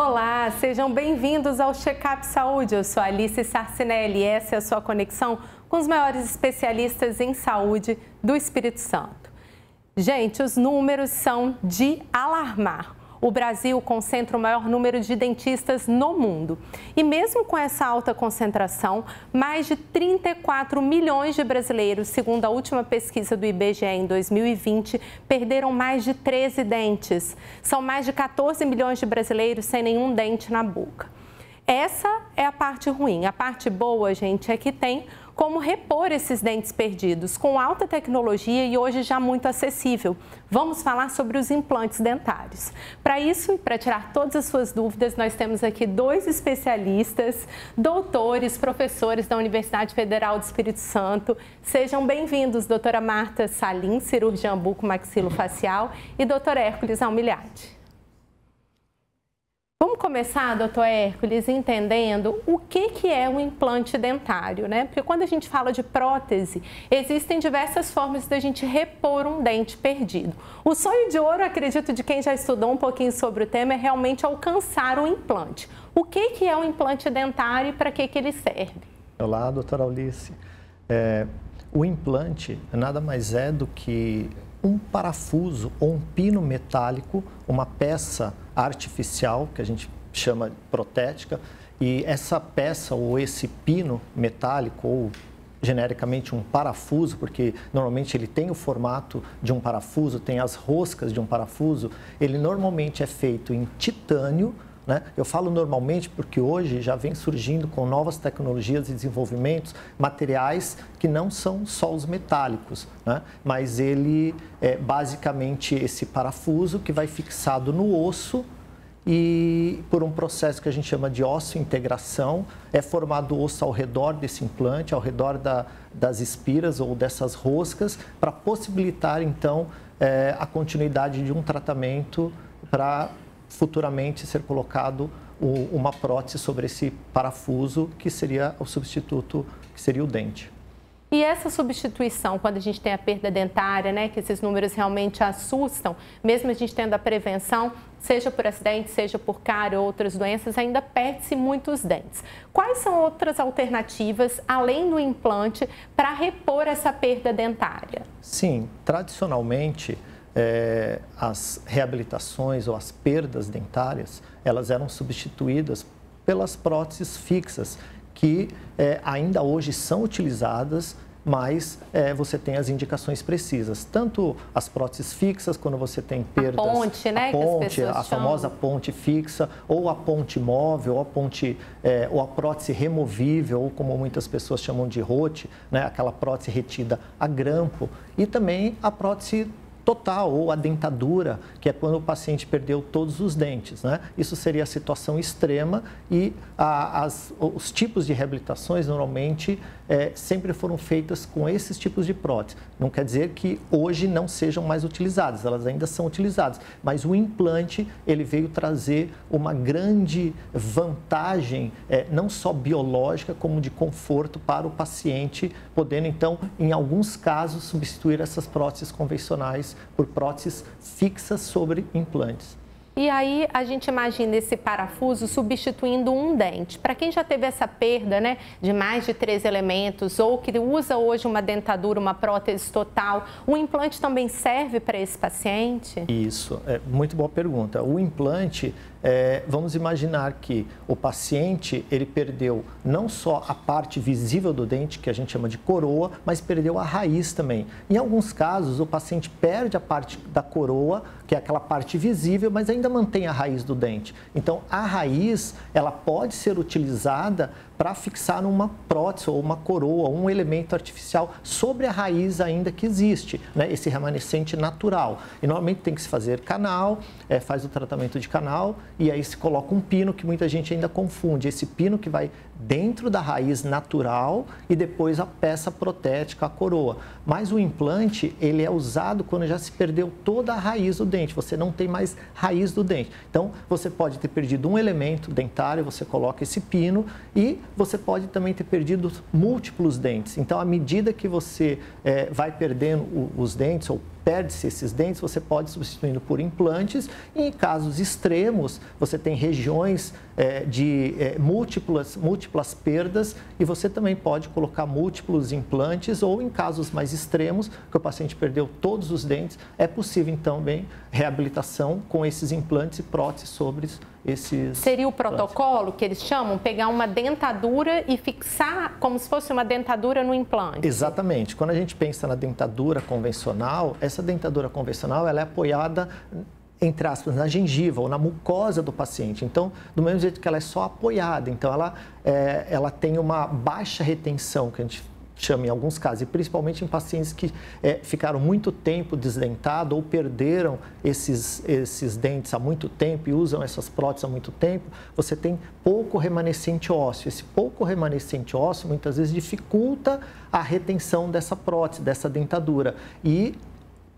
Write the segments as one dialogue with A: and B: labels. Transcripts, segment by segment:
A: Olá, sejam bem-vindos ao Checkup Saúde. Eu sou Alice Sarcinelli e essa é a sua conexão com os maiores especialistas em saúde do Espírito Santo. Gente, os números são de alarmar o Brasil concentra o maior número de dentistas no mundo. E mesmo com essa alta concentração, mais de 34 milhões de brasileiros, segundo a última pesquisa do IBGE em 2020, perderam mais de 13 dentes. São mais de 14 milhões de brasileiros sem nenhum dente na boca. Essa é a parte ruim. A parte boa, gente, é que tem como repor esses dentes perdidos com alta tecnologia e hoje já muito acessível. Vamos falar sobre os implantes dentários. Para isso e para tirar todas as suas dúvidas, nós temos aqui dois especialistas, doutores, professores da Universidade Federal do Espírito Santo. Sejam bem-vindos, doutora Marta Salim, cirurgiã buco-maxilofacial, e doutor Hércules Almilhade. Vamos começar, doutor Hércules, entendendo o que, que é um implante dentário, né? Porque quando a gente fala de prótese, existem diversas formas da gente repor um dente perdido. O sonho de ouro, acredito, de quem já estudou um pouquinho sobre o tema, é realmente alcançar o implante. O que, que é um implante dentário e para que, que ele serve?
B: Olá, doutora Alice. É, o implante nada mais é do que um parafuso ou um pino metálico, uma peça artificial, que a gente chama protética, e essa peça ou esse pino metálico ou genericamente um parafuso, porque normalmente ele tem o formato de um parafuso, tem as roscas de um parafuso, ele normalmente é feito em titânio né? Eu falo normalmente porque hoje já vem surgindo com novas tecnologias e desenvolvimentos materiais que não são só os metálicos, né? mas ele é basicamente esse parafuso que vai fixado no osso e por um processo que a gente chama de osso-integração, é formado osso ao redor desse implante, ao redor da, das espiras ou dessas roscas, para possibilitar então é, a continuidade de um tratamento para futuramente ser colocado uma prótese sobre esse parafuso que seria o substituto, que seria o dente.
A: E essa substituição, quando a gente tem a perda dentária, né, que esses números realmente assustam, mesmo a gente tendo a prevenção, seja por acidente, seja por cárie ou outras doenças, ainda perde-se muitos dentes. Quais são outras alternativas, além do implante, para repor essa perda dentária?
B: Sim, tradicionalmente, é, as reabilitações ou as perdas dentárias, elas eram substituídas pelas próteses fixas, que é, ainda hoje são utilizadas, mas é, você tem as indicações precisas. Tanto as próteses fixas, quando você tem perdas...
A: A ponte, né?
B: A ponte, a famosa ponte fixa, ou a ponte móvel, ou a ponte, é, ou a prótese removível, ou como muitas pessoas chamam de rote, né? aquela prótese retida a grampo, e também a prótese total ou a dentadura, que é quando o paciente perdeu todos os dentes. Né? Isso seria a situação extrema e a, as, os tipos de reabilitações normalmente é, sempre foram feitas com esses tipos de prótese. Não quer dizer que hoje não sejam mais utilizadas, elas ainda são utilizadas, mas o implante ele veio trazer uma grande vantagem, é, não só biológica, como de conforto para o paciente, podendo então, em alguns casos, substituir essas próteses convencionais por próteses fixas sobre implantes.
A: E aí a gente imagina esse parafuso substituindo um dente. Para quem já teve essa perda, né, de mais de três elementos ou que usa hoje uma dentadura, uma prótese total, o implante também serve para esse paciente?
B: Isso, é muito boa pergunta. O implante é, vamos imaginar que o paciente ele perdeu não só a parte visível do dente, que a gente chama de coroa, mas perdeu a raiz também. Em alguns casos, o paciente perde a parte da coroa, que é aquela parte visível, mas ainda mantém a raiz do dente. Então, a raiz ela pode ser utilizada para fixar uma prótese ou uma coroa, um elemento artificial sobre a raiz ainda que existe, né? esse remanescente natural. E normalmente tem que se fazer canal, é, faz o tratamento de canal e aí se coloca um pino que muita gente ainda confunde. Esse pino que vai dentro da raiz natural e depois a peça protética, a coroa. Mas o implante, ele é usado quando já se perdeu toda a raiz do dente, você não tem mais raiz do dente. Então, você pode ter perdido um elemento dentário, você coloca esse pino e você pode também ter perdido múltiplos dentes. Então, à medida que você é, vai perdendo os dentes ou perde-se esses dentes, você pode substituindo por implantes. E em casos extremos, você tem regiões é, de é, múltiplas, múltiplas perdas e você também pode colocar múltiplos implantes ou em casos mais extremos, que o paciente perdeu todos os dentes, é possível então bem reabilitação com esses implantes e próteses sobre esses.
A: Seria o protocolo que eles chamam? Pegar uma dentadura e fixar como se fosse uma dentadura no implante?
B: Exatamente. Quando a gente pensa na dentadura convencional, essa dentadura convencional ela é apoiada entre aspas, na gengiva ou na mucosa do paciente. Então, do mesmo jeito que ela é só apoiada, então ela, é, ela tem uma baixa retenção, que a gente chama em alguns casos, e principalmente em pacientes que é, ficaram muito tempo desdentados ou perderam esses, esses dentes há muito tempo e usam essas próteses há muito tempo, você tem pouco remanescente ósseo. Esse pouco remanescente ósseo muitas vezes dificulta a retenção dessa prótese, dessa dentadura. E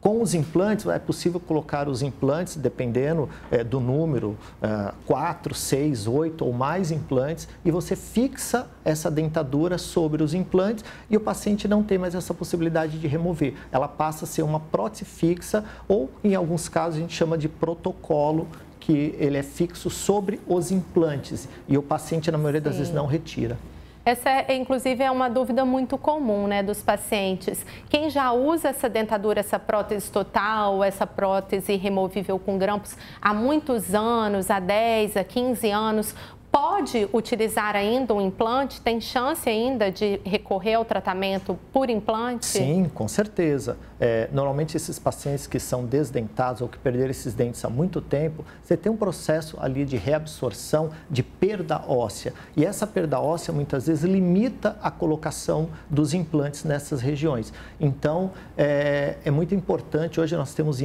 B: com os implantes, é possível colocar os implantes, dependendo é, do número, é, 4, 6, 8 ou mais implantes, e você fixa essa dentadura sobre os implantes e o paciente não tem mais essa possibilidade de remover. Ela passa a ser uma prótese fixa ou, em alguns casos, a gente chama de protocolo, que ele é fixo sobre os implantes e o paciente, na maioria das Sim. vezes, não retira.
A: Essa, é, inclusive, é uma dúvida muito comum né, dos pacientes. Quem já usa essa dentadura, essa prótese total, essa prótese removível com grampos há muitos anos, há 10, há 15 anos, pode utilizar ainda um implante? Tem chance ainda de recorrer ao tratamento por implante?
B: Sim, com certeza. É, normalmente esses pacientes que são desdentados ou que perderam esses dentes há muito tempo, você tem um processo ali de reabsorção, de perda óssea. E essa perda óssea muitas vezes limita a colocação dos implantes nessas regiões. Então, é, é muito importante, hoje nós temos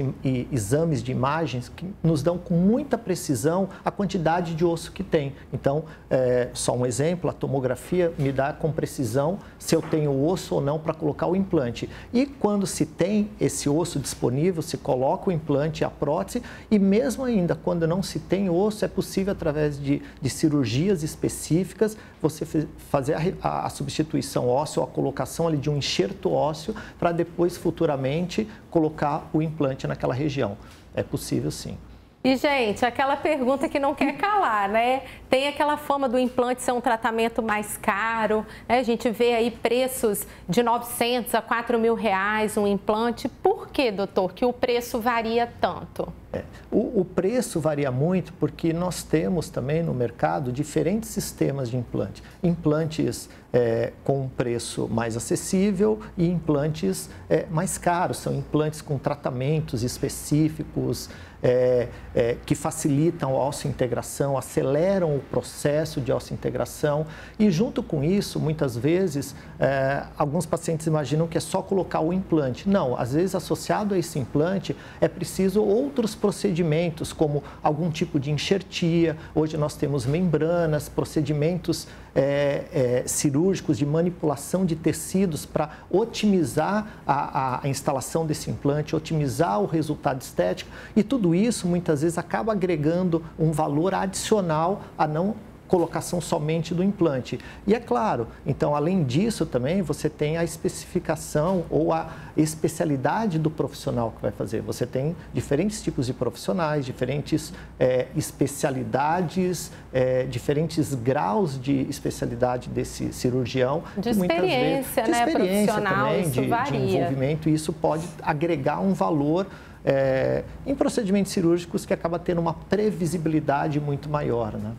B: exames de imagens que nos dão com muita precisão a quantidade de osso que tem. Então, é, só um exemplo, a tomografia me dá com precisão se eu tenho osso ou não para colocar o implante. E quando se tem esse osso disponível, se coloca o implante a prótese, e mesmo ainda quando não se tem osso, é possível através de, de cirurgias específicas você fazer a, a, substituição óssea ou a colocação ali de um enxerto ósseo para depois futuramente colocar o implante naquela região. É possível sim.
A: E, gente, aquela pergunta que não quer calar, né? Tem aquela fama do implante ser um tratamento mais caro, né? A gente vê aí preços de 900 a 4 mil reais um implante. Por que, doutor, que o preço varia tanto?
B: É, o, o, preço varia muito porque nós temos também no mercado diferentes sistemas de implante. Implantes é, com preço mais acessível e implantes é, mais caros. São implantes com tratamentos específicos, é, é, que facilitam a osso-integração, aceleram o processo de osso-integração e junto com isso, muitas vezes, é, alguns pacientes imaginam que é só colocar o implante. Não, às vezes associado a esse implante é preciso outros procedimentos, como algum tipo de enxertia. Hoje nós temos membranas, procedimentos é, é, cirúrgicos de manipulação de tecidos para otimizar a, a, instalação desse implante, otimizar o resultado estético e tudo isso muitas vezes acaba agregando um valor adicional a não colocação somente do implante. E é claro, então, além disso também, você tem a especificação ou a especialidade do profissional que vai fazer. Você tem diferentes tipos de profissionais, diferentes é, especialidades, é, diferentes graus de especialidade desse cirurgião.
A: De experiência, vezes, de né, experiência profissional, também,
B: de,
A: varia.
B: de envolvimento, e isso pode agregar um valor é, em procedimentos cirúrgicos que acaba tendo uma previsibilidade muito maior, né?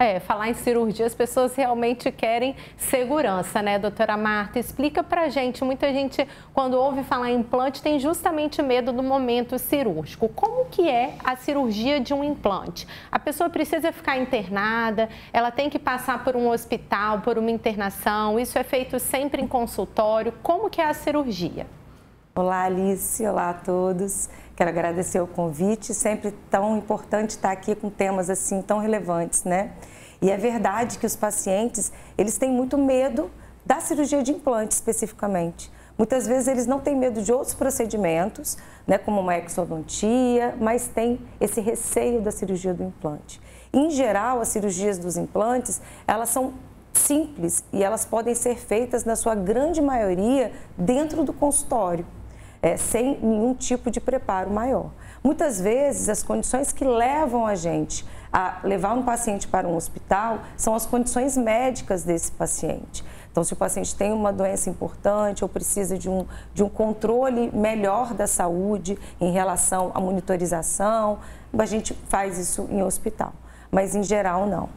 A: É, falar em cirurgia, as pessoas realmente querem segurança, né, doutora Marta? Explica pra gente, muita gente, quando ouve falar em implante, tem justamente medo do momento cirúrgico. Como que é a cirurgia de um implante? A pessoa precisa ficar internada, ela tem que passar por um hospital, por uma internação, isso é feito sempre em consultório. Como que é a cirurgia?
C: Olá, Alice, olá a todos. Quero agradecer o convite, sempre tão importante estar aqui com temas assim tão relevantes, né? E é verdade que os pacientes, eles têm muito medo da cirurgia de implante especificamente. Muitas vezes eles não têm medo de outros procedimentos, né, como uma exodontia, mas têm esse receio da cirurgia do implante. Em geral, as cirurgias dos implantes, elas são simples e elas podem ser feitas, na sua grande maioria, dentro do consultório, é, sem nenhum tipo de preparo maior. Muitas vezes, as condições que levam a gente a levar um paciente para um hospital são as condições médicas desse paciente. Então, se o paciente tem uma doença importante ou precisa de um, de um controle melhor da saúde em relação à monitorização, a gente faz isso em hospital. Mas, em geral, não.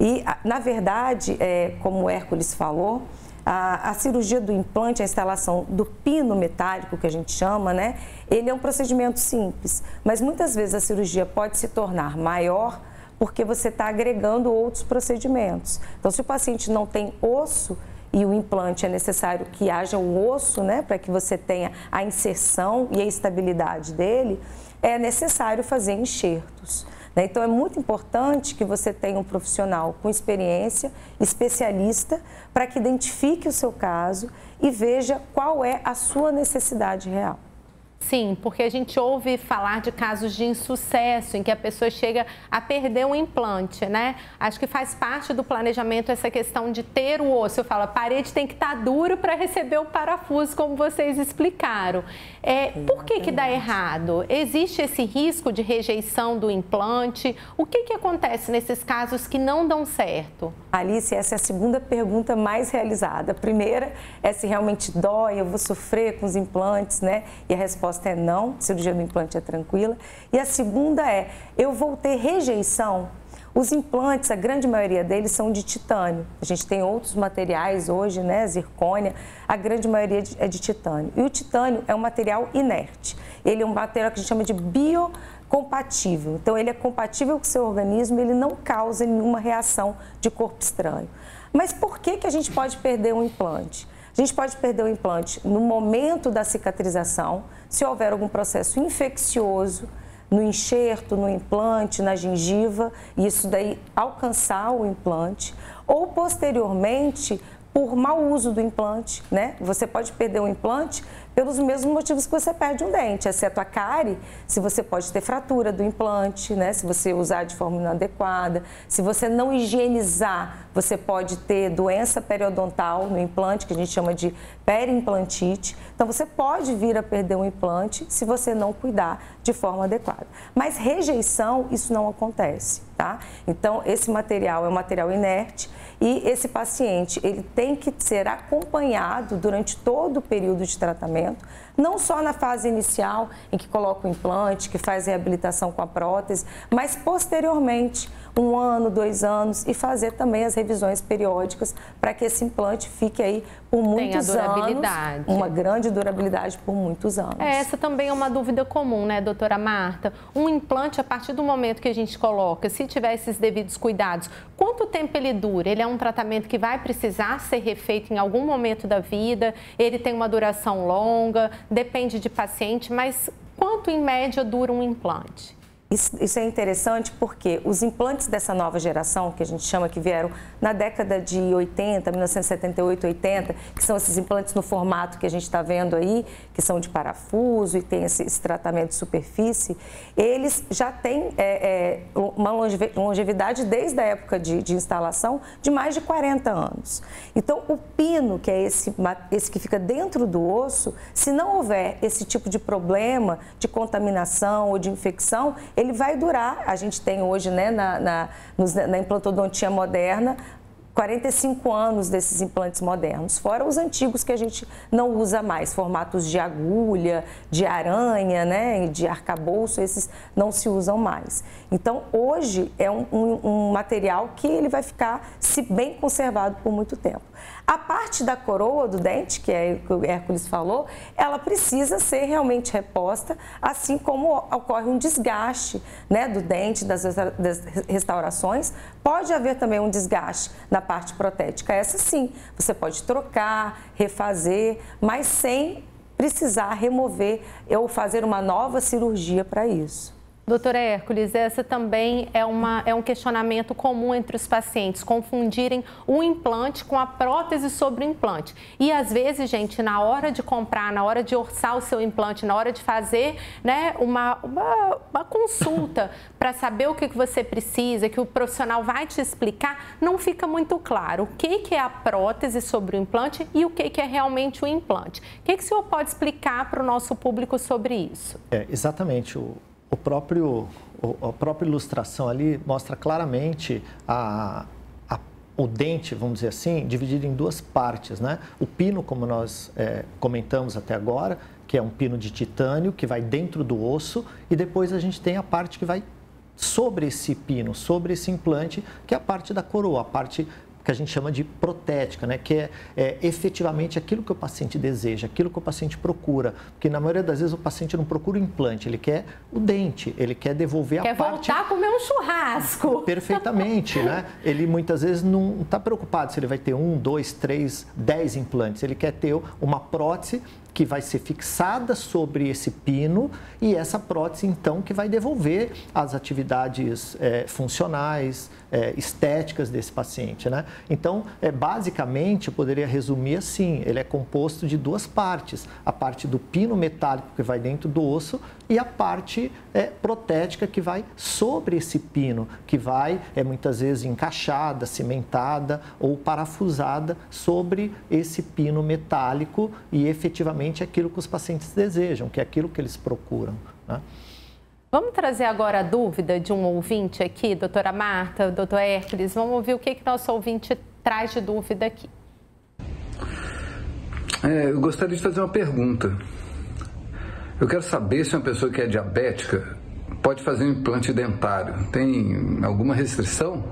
C: E, na verdade, é, como o Hércules falou, a, a, cirurgia do implante, a instalação do pino metálico, que a gente chama, né? Ele é um procedimento simples, mas muitas vezes a cirurgia pode se tornar maior porque você está agregando outros procedimentos. Então, se o paciente não tem osso e o implante é necessário que haja um osso, né, para que você tenha a inserção e a estabilidade dele, é necessário fazer enxertos. Né? Então, é muito importante que você tenha um profissional com experiência, especialista, para que identifique o seu caso e veja qual é a sua necessidade real.
A: Sim, porque a gente ouve falar de casos de insucesso em que a pessoa chega a perder um implante, né? Acho que faz parte do planejamento essa questão de ter o osso. Eu falo, a parede tem que estar tá duro para receber o parafuso, como vocês explicaram. É, por que que dá errado? Existe esse risco de rejeição do implante? O que que acontece nesses casos que não dão certo?
C: Alice, essa é a segunda pergunta mais realizada. A primeira é se realmente dói, eu vou sofrer com os implantes, né? E a resposta é não, cirurgia do implante é tranquila. E a segunda é, eu vou ter rejeição? Os implantes, a grande maioria deles são de titânio. A gente tem outros materiais hoje, né? Zircônia, a grande maioria é de titânio. E o titânio é um material inerte. Ele é um material que a gente chama de bio compatível. Então, ele é compatível com o seu organismo, ele não causa nenhuma reação de corpo estranho. Mas por que, que a gente pode perder um implante? A gente pode perder o implante no momento da cicatrização, se houver algum processo infeccioso no enxerto, no implante, na gengiva, e isso daí alcançar o implante, ou posteriormente por mau uso do implante, né? Você pode perder o implante pelos mesmos motivos que você perde um dente, exceto a cárie, se você pode ter fratura do implante, né? Se você usar de forma inadequada, se você não higienizar, você pode ter doença periodontal no implante, que a gente chama de periimplantite. Então você pode vir a perder um implante se você não cuidar de forma adequada. Mas rejeição, isso não acontece, tá? Então esse material é um material inerte e esse paciente, ele tem que ser acompanhado durante todo o período de tratamento, não só na fase inicial, em que coloca o implante, que faz reabilitação com a prótese, mas posteriormente, um ano, dois anos, e fazer também as revisões periódicas para que esse implante fique aí por muitos
A: Tem a durabilidade.
C: anos. Uma grande durabilidade por muitos anos.
A: É, essa também é uma dúvida comum, né, doutora Marta? Um implante, a partir do momento que a gente coloca, se tiver esses devidos cuidados, quanto tempo ele dura? Ele é um tratamento que vai precisar ser refeito em algum momento da vida? Ele tem uma duração longa? Depende de paciente, mas quanto em média dura um implante?
C: Isso, isso, é interessante porque os implantes dessa nova geração, que a gente chama que vieram na década de 80, 1978, 80, que são esses implantes no formato que a gente está vendo aí, que são de parafuso e tem esse, esse tratamento de superfície, eles já têm é, é, uma longevidade desde a época de, de, instalação de mais de 40 anos. Então, o pino, que é esse, esse que fica dentro do osso, se não houver esse tipo de problema de contaminação ou de infecção, ele vai durar. A gente tem hoje, né, na, na, na implantodontia moderna, 45 anos desses implantes modernos, fora os antigos que a gente não usa mais, formatos de agulha, de aranha, né, de arcabouço, esses não se usam mais. Então, hoje é um, um, um material que ele vai ficar se bem conservado por muito tempo. A parte da coroa do dente, que é o que o Hércules falou, ela precisa ser realmente reposta, assim como ocorre um desgaste né, do dente, das restaurações. Pode haver também um desgaste na parte protética. Essa sim, você pode trocar, refazer, mas sem precisar remover ou fazer uma nova cirurgia para isso.
A: Doutora Hércules, essa também é, uma, é um questionamento comum entre os pacientes, confundirem o implante com a prótese sobre o implante. E às vezes, gente, na hora de comprar, na hora de orçar o seu implante, na hora de fazer né, uma, uma, uma consulta para saber o que, que você precisa, que o profissional vai te explicar, não fica muito claro o que, que é a prótese sobre o implante e o que, que é realmente o implante. O que, que o senhor pode explicar para o nosso público sobre isso?
B: É, exatamente. O o próprio, a própria ilustração ali mostra claramente a, a, o dente, vamos dizer assim, dividido em duas partes. Né? O pino, como nós é, comentamos até agora, que é um pino de titânio que vai dentro do osso, e depois a gente tem a parte que vai sobre esse pino, sobre esse implante, que é a parte da coroa, a parte que a gente chama de protética, né? que é, é, efetivamente aquilo que o paciente deseja, aquilo que o paciente procura. Porque na maioria das vezes o paciente não procura o implante, ele quer o dente, ele quer devolver
A: quer
B: a parte...
A: Quer voltar a comer um churrasco.
B: Perfeitamente, né? Ele muitas vezes não está preocupado se ele vai ter um, dois, três, dez implantes. Ele quer ter uma prótese que vai ser fixada sobre esse pino e essa prótese, então, que vai devolver as atividades é, funcionais, é, estéticas desse paciente, né? Então, é, basicamente, eu poderia resumir assim, ele é composto de duas partes, a parte do pino metálico que vai dentro do osso e a parte é, protética que vai sobre esse pino, que vai, é, muitas vezes, encaixada, cimentada ou parafusada sobre esse pino metálico e efetivamente aquilo que os pacientes desejam, que é aquilo que eles procuram. Né?
A: Vamos trazer agora a dúvida de um ouvinte aqui, doutora Marta, doutor Hércules. Vamos ouvir o que, que nosso ouvinte traz de dúvida aqui.
D: É, eu gostaria de fazer uma pergunta. Eu quero saber se uma pessoa que é diabética pode fazer um implante dentário. Tem alguma restrição?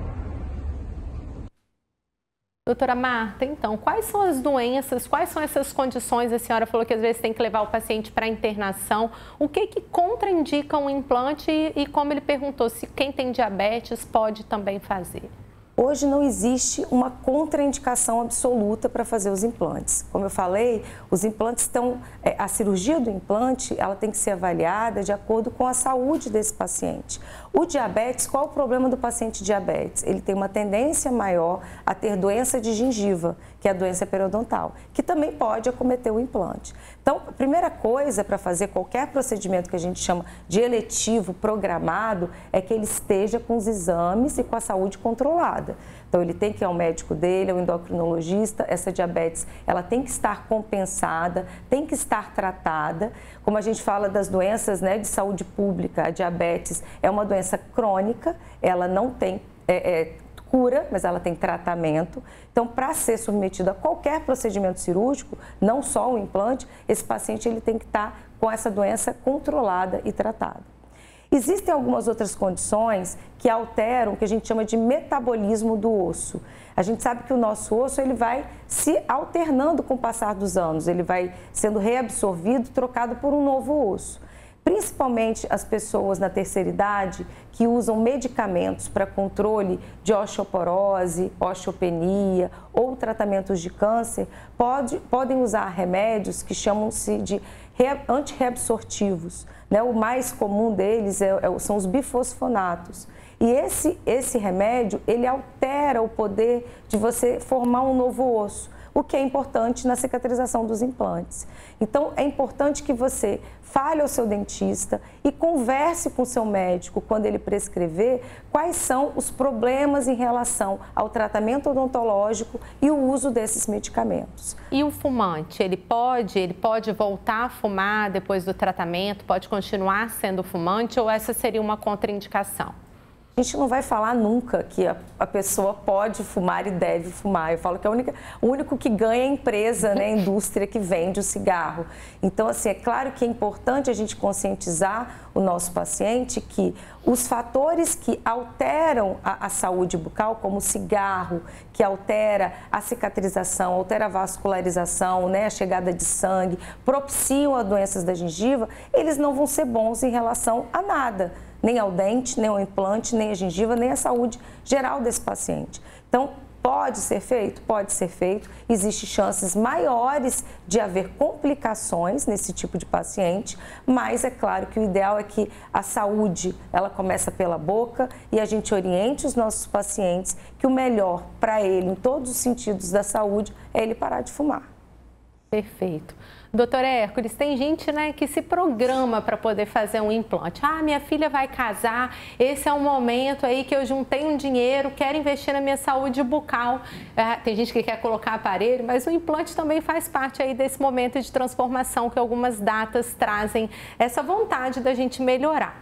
A: Doutora Marta, então, quais são as doenças, quais são essas condições? A senhora falou que às vezes tem que levar o paciente para internação. O que que contraindica um implante e, e como ele perguntou, se quem tem diabetes pode também fazer?
C: Hoje não existe uma contraindicação absoluta para fazer os implantes. Como eu falei, os implantes estão, é, a cirurgia do implante, ela tem que ser avaliada de acordo com a saúde desse paciente. O diabetes, qual o problema do paciente diabetes? Ele tem uma tendência maior a ter doença de gengiva, que é a doença periodontal, que também pode acometer o implante. Então, a primeira coisa para fazer qualquer procedimento que a gente chama de eletivo programado é que ele esteja com os exames e com a saúde controlada. Então, ele tem que ir ao médico dele, ao endocrinologista. Essa diabetes, ela tem que estar compensada, tem que estar tratada. Como a gente fala das doenças né, de saúde pública, a diabetes é uma doença crônica, ela não tem é, é, cura, mas ela tem tratamento. Então, para ser submetido a qualquer procedimento cirúrgico, não só o implante, esse paciente ele tem que estar com essa doença controlada e tratada. Existem algumas outras condições que alteram o que a gente chama de metabolismo do osso. A gente sabe que o nosso osso ele vai se alternando com o passar dos anos, ele vai sendo reabsorvido, trocado por um novo osso principalmente as pessoas na terceira idade que usam medicamentos para controle de osteoporose, osteopenia ou tratamentos de câncer, pode, podem usar remédios que chamam-se de antirreabsortivos. Né? O mais comum deles é, é, são os bifosfonatos. E esse, esse remédio, ele altera o poder de você formar um novo osso o que é importante na cicatrização dos implantes. Então, é importante que você fale ao seu dentista e converse com o seu médico quando ele prescrever quais são os problemas em relação ao tratamento odontológico e o uso desses medicamentos.
A: E o fumante, ele pode, ele pode voltar a fumar depois do tratamento, pode continuar sendo fumante ou essa seria uma contraindicação?
C: A gente não vai falar nunca que a, a, pessoa pode fumar e deve fumar. Eu falo que a única, o único que ganha é a empresa, né, a indústria que vende o cigarro. Então, assim, é claro que é importante a gente conscientizar o nosso paciente que os fatores que alteram a, a saúde bucal, como o cigarro, que altera a cicatrização, altera a vascularização, né, a chegada de sangue, propiciam a doenças da gengiva, eles não vão ser bons em relação a nada nem ao dente, nem ao implante, nem à gengiva, nem à saúde geral desse paciente. Então, Pode ser feito? Pode ser feito. Existem chances maiores de haver complicações nesse tipo de paciente, mas é claro que o ideal é que a saúde ela começa pela boca e a gente oriente os nossos pacientes que o melhor para ele, em todos os sentidos da saúde, é ele parar de fumar.
A: Perfeito. Doutor Hércules, tem gente né, que se programa para poder fazer um implante. Ah, minha filha vai casar, esse é um momento aí que eu juntei um dinheiro, quero investir na minha saúde bucal. Ah, tem gente que quer colocar aparelho, mas o implante também faz parte aí desse momento de transformação que algumas datas trazem essa vontade da gente melhorar.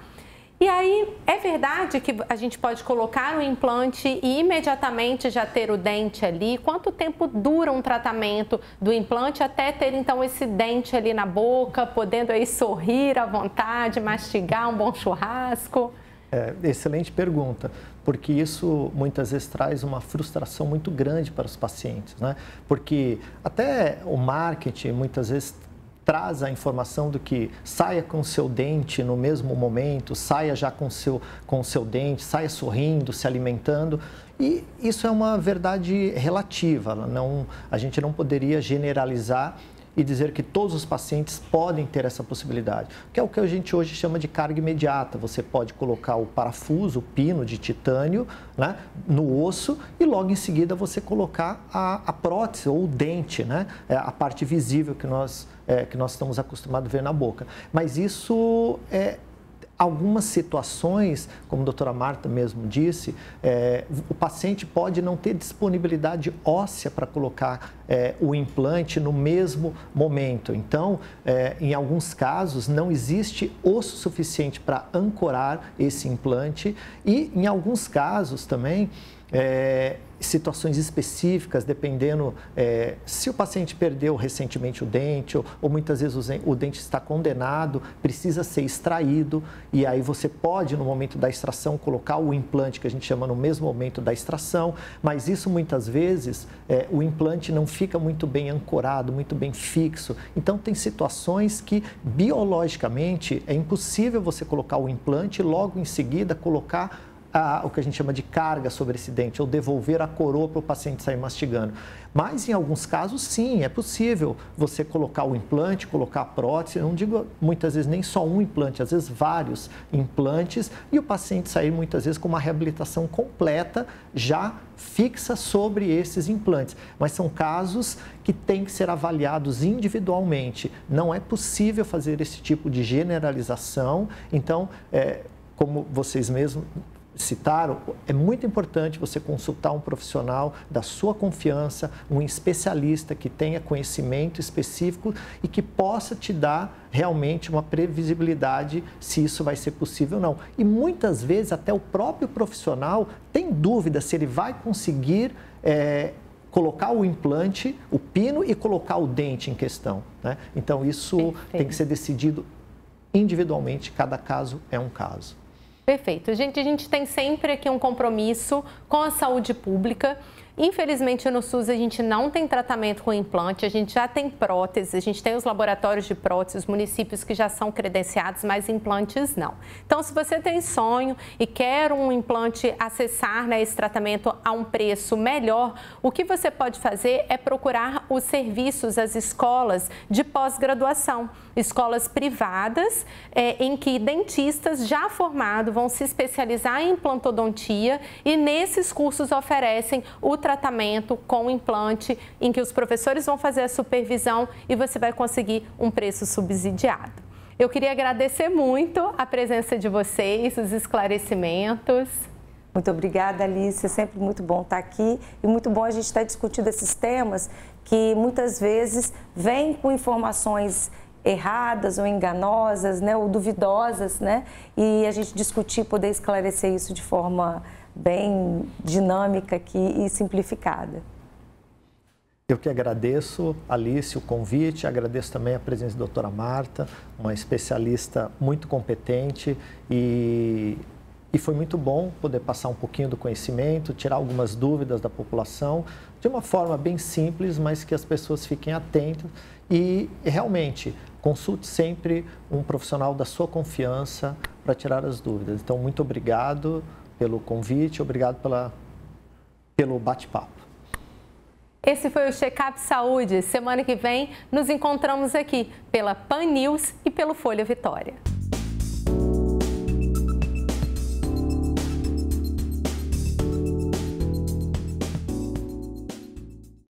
A: E aí, é verdade que a gente pode colocar o implante e imediatamente já ter o dente ali? Quanto tempo dura um tratamento do implante até ter então esse dente ali na boca, podendo aí sorrir à vontade, mastigar um bom churrasco?
B: É, excelente pergunta, porque isso muitas vezes traz uma frustração muito grande para os pacientes, né? Porque até o marketing muitas vezes traz a informação do que saia com seu dente no mesmo momento, saia já com seu com seu dente, saia sorrindo, se alimentando. E isso é uma verdade relativa, não, a gente não poderia generalizar e dizer que todos os pacientes podem ter essa possibilidade, que é o que a gente hoje chama de carga imediata. Você pode colocar o parafuso, o pino de titânio né, no osso e logo em seguida você colocar a, a prótese ou o dente, né, é a parte visível que nós, é, que nós estamos acostumados a ver na boca. Mas isso é, algumas situações, como a doutora Marta mesmo disse, é, o paciente pode não ter disponibilidade óssea para colocar é, o implante no mesmo momento. Então, é, em alguns casos, não existe osso suficiente para ancorar esse implante e, em alguns casos também, é, situações específicas, dependendo é, se o paciente perdeu recentemente o dente ou, ou muitas vezes o, o, dente está condenado, precisa ser extraído e aí você pode, no momento da extração, colocar o implante que a gente chama no mesmo momento da extração, mas isso muitas vezes é, o implante não fica muito bem ancorado, muito bem fixo. Então, tem situações que biologicamente é impossível você colocar o implante e logo em seguida colocar a, o que a gente chama de carga sobre esse dente, ou devolver a coroa para o paciente sair mastigando. Mas em alguns casos, sim, é possível você colocar o implante, colocar a prótese, não digo muitas vezes nem só um implante, às vezes vários implantes, e o paciente sair muitas vezes com uma reabilitação completa já fixa sobre esses implantes. Mas são casos que têm que ser avaliados individualmente. Não é possível fazer esse tipo de generalização. Então, é, como vocês mesmos citaram, é muito importante você consultar um profissional da sua confiança, um especialista que tenha conhecimento específico e que possa te dar realmente uma previsibilidade se isso vai ser possível ou não. E muitas vezes até o próprio profissional tem dúvida se ele vai conseguir é, colocar o implante, o pino e colocar o dente em questão. Né? Então isso Perfeito. tem que ser decidido individualmente, cada caso é um caso.
A: Perfeito. Gente, a gente tem sempre aqui um compromisso com a saúde pública. Infelizmente, no SUS a gente não tem tratamento com implante, a gente já tem próteses, a gente tem os laboratórios de próteses, municípios que já são credenciados, mas implantes não. Então, se você tem sonho e quer um implante acessar né, esse tratamento a um preço melhor, o que você pode fazer é procurar os serviços, as escolas de pós-graduação, escolas privadas é, em que dentistas já formados vão se especializar em implantodontia e nesses cursos oferecem o tratamento com implante, em que os professores vão fazer a supervisão e você vai conseguir um preço subsidiado. Eu queria agradecer muito a presença de vocês, os esclarecimentos.
C: Muito obrigada, Alice. É sempre muito bom estar aqui e muito bom a gente estar discutindo esses temas que muitas vezes vêm com informações erradas ou enganosas, né, ou duvidosas, né? E a gente discutir, poder esclarecer isso de forma bem dinâmica aqui e simplificada.
B: Eu que agradeço, Alice, o convite, agradeço também a presença da doutora Marta, uma especialista muito competente e, e foi muito bom poder passar um pouquinho do conhecimento, tirar algumas dúvidas da população, de uma forma bem simples, mas que as pessoas fiquem atentas e realmente consulte sempre um profissional da sua confiança para tirar as dúvidas. Então, muito obrigado pelo convite, obrigado pela, pelo bate-papo.
A: Esse foi o Checkup Saúde. Semana que vem nos encontramos aqui pela Pan News e pelo Folha Vitória.